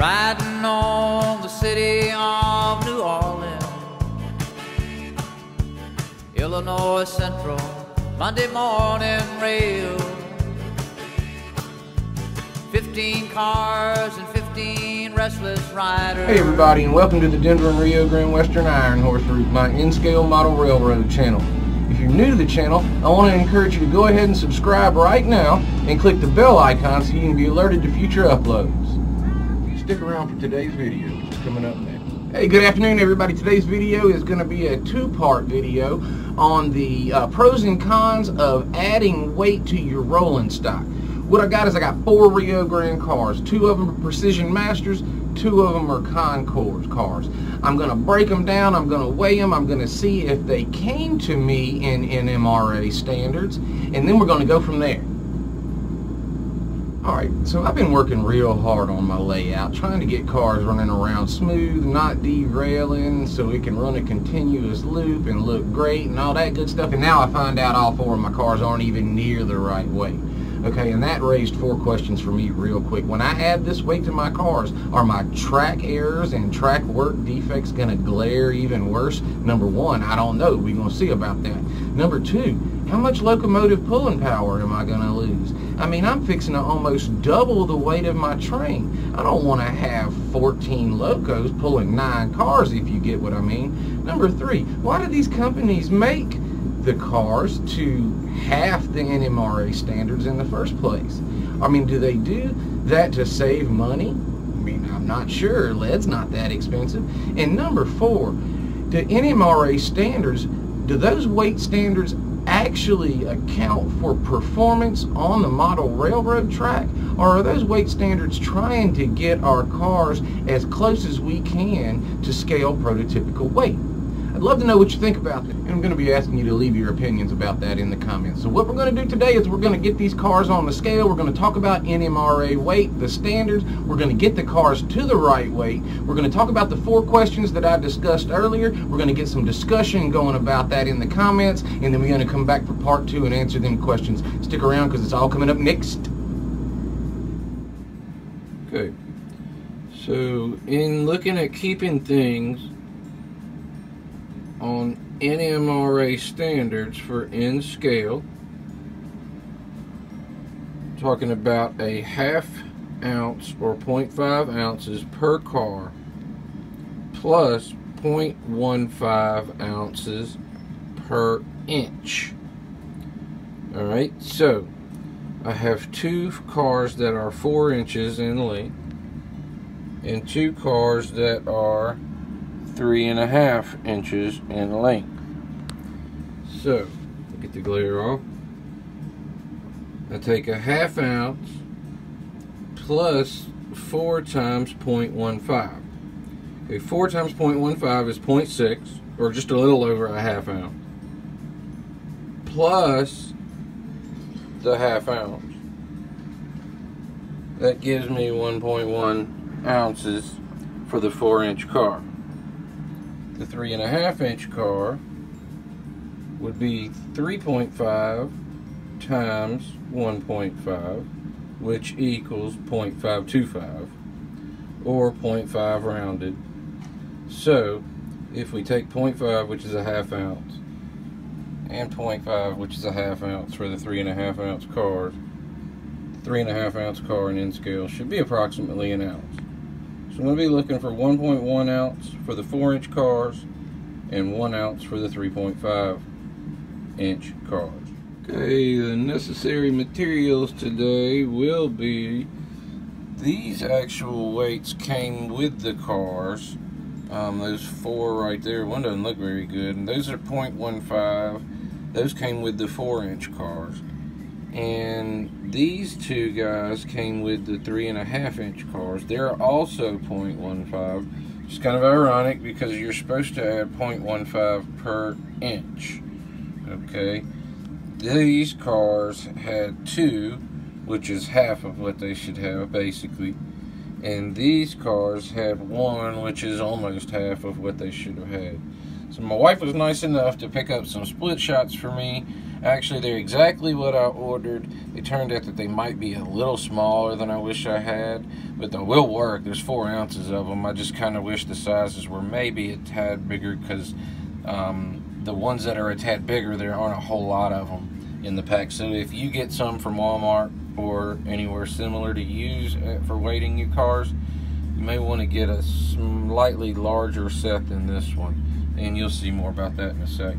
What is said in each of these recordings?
riding on the city of New Orleans. Illinois Central, Monday morning rail. 15 cars and 15 restless riders. Hey everybody and welcome to the Denver and Rio Grande Western Iron Horse Route, my N-Scale Model Railroad channel. If you're new to the channel, I want to encourage you to go ahead and subscribe right now and click the bell icon so you can be alerted to future uploads. Stick around for today's video, it's coming up next. Hey, good afternoon everybody. Today's video is going to be a two-part video on the uh, pros and cons of adding weight to your rolling stock. What I got is I got four Rio Grande cars. Two of them are Precision Masters, two of them are Con-Cor cars. I'm going to break them down, I'm going to weigh them, I'm going to see if they came to me in NMRA standards, and then we're going to go from there. Alright, so I've been working real hard on my layout, trying to get cars running around smooth, not derailing, so it can run a continuous loop and look great and all that good stuff, and now I find out all four of my cars aren't even near the right weight. Okay, and that raised four questions for me real quick. When I add this weight to my cars, are my track errors and track work defects going to glare even worse? Number one, I don't know. We're going to see about that. Number two, how much locomotive pulling power am I going to lose? I mean, I'm fixing to almost double the weight of my train. I don't want to have 14 locos pulling nine cars, if you get what I mean. Number three, why do these companies make the cars to half the NMRA standards in the first place. I mean, do they do that to save money? I mean, I'm not sure. Lead's not that expensive. And number four, the NMRA standards, do those weight standards actually account for performance on the model railroad track? Or are those weight standards trying to get our cars as close as we can to scale prototypical weight? I'd love to know what you think about that. And I'm going to be asking you to leave your opinions about that in the comments. So what we're going to do today is we're going to get these cars on the scale. We're going to talk about NMRA weight, the standards. We're going to get the cars to the right weight. We're going to talk about the four questions that I discussed earlier. We're going to get some discussion going about that in the comments. And then we're going to come back for part two and answer them questions. Stick around because it's all coming up next. Okay. So in looking at keeping things on NMRA standards for N scale. Talking about a half ounce or 0.5 ounces per car plus 0.15 ounces per inch. Alright, so I have two cars that are 4 inches in length and two cars that are three and a half inches in length. So, get the glare off. I take a half ounce plus 4 times 0.15. Okay, 4 times 0.15 is 0.6, or just a little over a half ounce. Plus the half ounce. That gives me 1.1 ounces for the 4 inch car the three and a half inch car would be 3.5 times 1.5 which equals 0.525 or 0.5 rounded. So if we take 0.5 which is a half ounce and 0.5 which is a half ounce for the three and a half ounce cars three and a half ounce car in scale should be approximately an ounce I'm going to be looking for 1.1 ounce for the 4 inch cars and 1 ounce for the 3.5 inch cars. Okay, the necessary materials today will be these actual weights came with the cars. Um, those four right there, one doesn't look very good. And those are 0.15. Those came with the 4 inch cars and these two guys came with the three and a half inch cars. They're also 0.15 it's kind of ironic because you're supposed to add 0.15 per inch okay? These cars had two which is half of what they should have basically. And these cars had one which is almost half of what they should have had so my wife was nice enough to pick up some split shots for me Actually, they're exactly what I ordered. It turned out that they might be a little smaller than I wish I had, but they will work. There's four ounces of them. I just kind of wish the sizes were maybe a tad bigger because um, the ones that are a tad bigger, there aren't a whole lot of them in the pack. So if you get some from Walmart or anywhere similar to use uh, for weighting your cars, you may want to get a slightly larger set than this one. And you'll see more about that in a sec.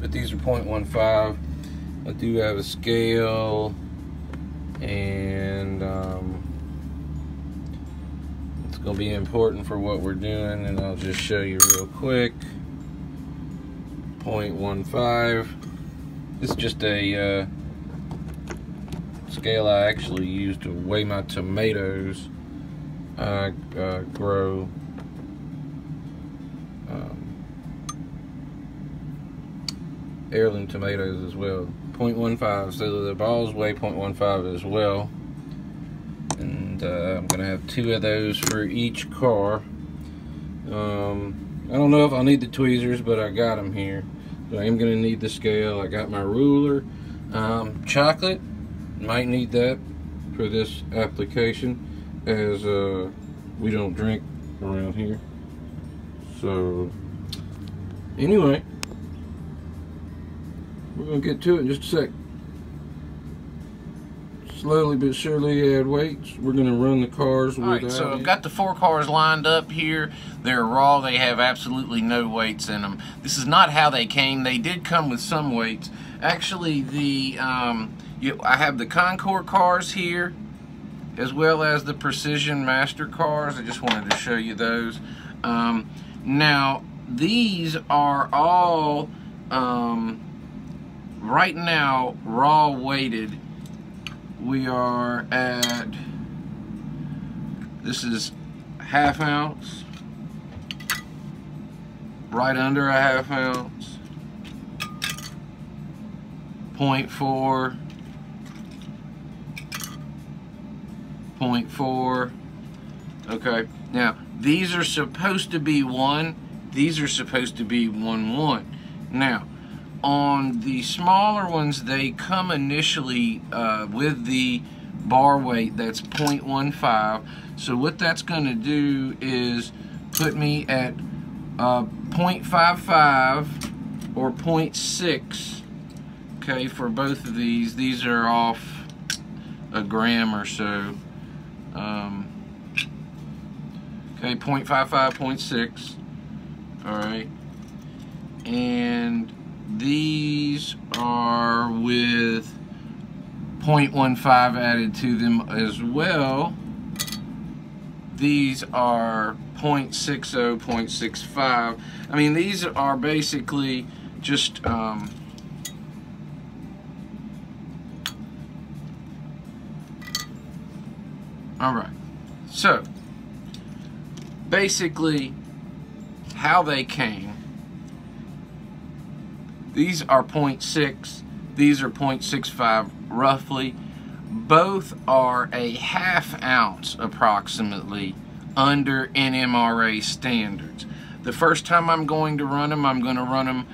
But these are 0.15. I do have a scale and um, it's going to be important for what we're doing and I'll just show you real quick 0.15 this is just a uh, scale I actually use to weigh my tomatoes I uh, grow um, heirloom tomatoes as well. 0.15 so the balls weigh. 0.15 as well. And uh, I'm gonna have two of those for each car. Um, I don't know if I'll need the tweezers but I got them here. So I am gonna need the scale. I got my ruler. Um, chocolate might need that for this application as uh, we don't drink around here. So anyway we're going to get to it in just a sec. Slowly but surely add weights. We're going to run the cars All right, so I've got the four cars lined up here. They're raw. They have absolutely no weights in them. This is not how they came. They did come with some weights. Actually, the um, you, I have the Con-Cor cars here as well as the Precision Master cars. I just wanted to show you those. Um, now, these are all... Um, right now, raw weighted, we are at, this is half ounce, right under a half ounce, 0.4, 0.4, okay, now, these are supposed to be one, these are supposed to be one one. Now, on the smaller ones, they come initially uh, with the bar weight that's 0.15. So what that's going to do is put me at uh, 0.55 or 0.6. Okay, for both of these, these are off a gram or so. Um, okay, 0.55, 0.6. All right, and these are with 0.15 added to them as well. These are 0.60, 0.65. I mean, these are basically just um, all right. So, basically, how they came these are 0.6, these are 0.65 roughly. Both are a half ounce approximately under NMRA standards. The first time I'm going to run them, I'm going to run them,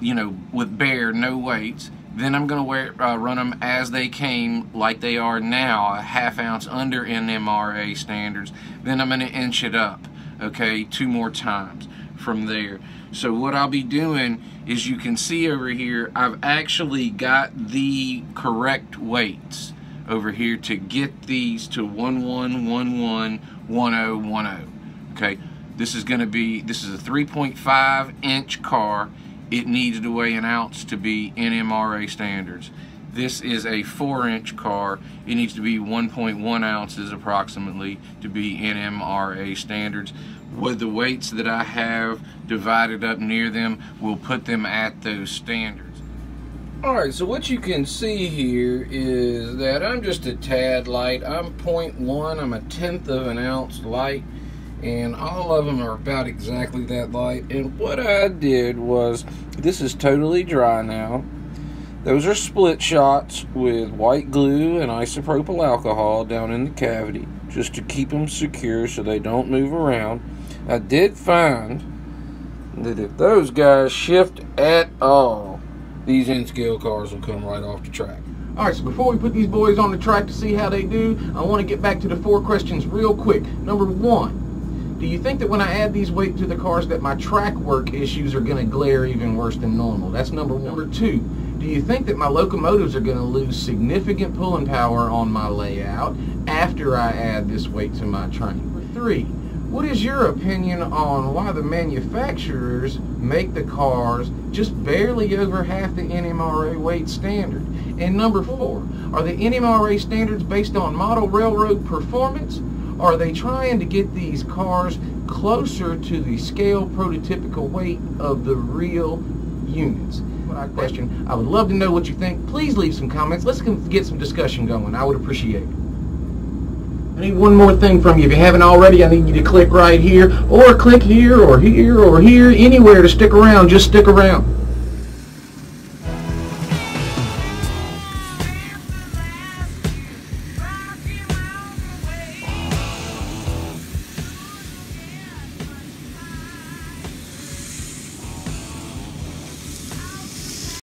you know, with bare, no weights. Then I'm going to uh, run them as they came, like they are now, a half ounce under NMRA standards. Then I'm going to inch it up, okay, two more times from there. So what I'll be doing is you can see over here, I've actually got the correct weights over here to get these to 11111010. Okay, this is going to be, this is a 3.5 inch car. It needs to weigh an ounce to be NMRA standards. This is a 4 inch car. It needs to be 1.1 ounces approximately to be NMRA standards with the weights that I have divided up near them will put them at those standards. Alright, so what you can see here is that I'm just a tad light. I'm 0.1, I'm a tenth of an ounce light, and all of them are about exactly that light. And what I did was, this is totally dry now. Those are split shots with white glue and isopropyl alcohol down in the cavity, just to keep them secure so they don't move around. I did find that if those guys shift at all, these N-scale cars will come right off the track. All right, so before we put these boys on the track to see how they do, I want to get back to the four questions real quick. Number one, do you think that when I add these weight to the cars that my track work issues are going to glare even worse than normal? That's number one. Number two, do you think that my locomotives are going to lose significant pulling power on my layout after I add this weight to my train? Number three, what is your opinion on why the manufacturers make the cars just barely over half the NMRA weight standard? And number four, are the NMRA standards based on model railroad performance? Or are they trying to get these cars closer to the scale prototypical weight of the real units? I question. I would love to know what you think. Please leave some comments. Let's get some discussion going. I would appreciate it. I need one more thing from you. If you haven't already, I need you to click right here, or click here, or here, or here, anywhere to stick around. Just stick around.